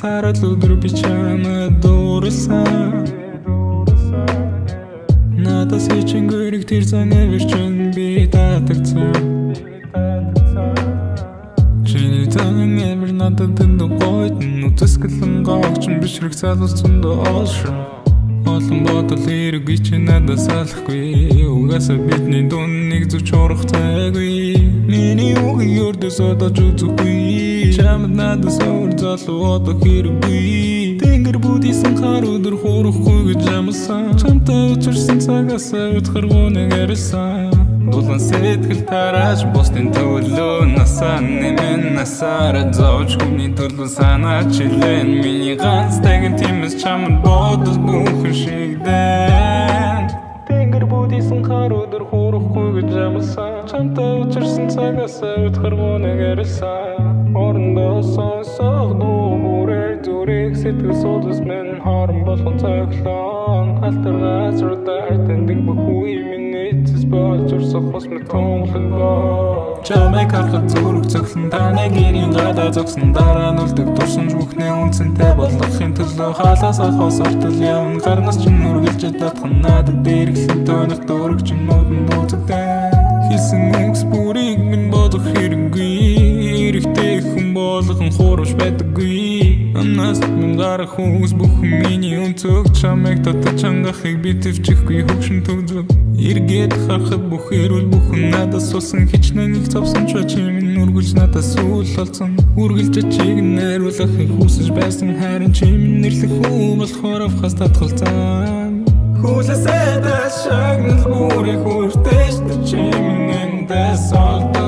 сарал өдөр би чамд дуурсан Надаас хичэнгэрэг тэр зан эвэрчин би татагцсан Чиний зан эвэр надад дэнд гойд Нүтэсгэлэн гоогч биш хэрэг залуусан доо олшин. Олон бодол хэрэг чи надаас алахгүй Угаасаа бидний дүннийг зүч урах цайгүй Миний үгийг өрдөөс одож үзэхгүй Чамд надаас өөр залуу одоо хэрэггүй Тэнгэр бүдийсэн хар өдөр хуурахгүй гэж амсан Чамтай учирсан цагаас утгаргууныг арилсан Дулан сэтгэл тарааж бусдын төлөө насаа нэмэн насаараа зовж хүний төлөө санаа чилэн. Миний ганц тэгэн тиймээс чамд бодос бүхэн шигдэн. Тэнгэр бүдийсэн хар өдөр хуурахгүй гэж амсан Чамтай учирсан цагаас утгаргууныг арилсан Орондоо сонсох дуу бүрээр зүрийг сэтгэл судас минь хорон болгон цоглон Алтар газар дартэндэг бүх үе миний эцэс болж урсах бас мэт тонглон боо Чамайг харахад зүрх цоглон таны гэрийн гадаа зогсон дараа нь үлдэг дурсамж бүхнээ үнцэнтэй болгохын төлөө халаас ахаас ортол явна? Гарнаас ч нүргэлж татхан надад дээрхсэн төнөх дөрөг ч нүдэн дүүцэгтэй Хийсэн үгс болгон хуурамч байдаггүй. Амнаас минь гарах хүмүүс бүхэн миний өнцөг. Чамайг татаж чангахыг би төвчихгүй хөвшин төгзөв Иргэд харахад бүх эрүүл бүхэн надаас сулсан хичнээн их завсан ч чимийн нүргэлж надаас үл болсон Үргэлж чиг нэрвлэхийг хүсэж байсан. Харин чимийн нэрлэх хүү болохоор авхас татгалцаан. Хүлээсээ дэшаг нүргүүрийг хүртэж чимийн эндээс олд